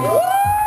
Brasil.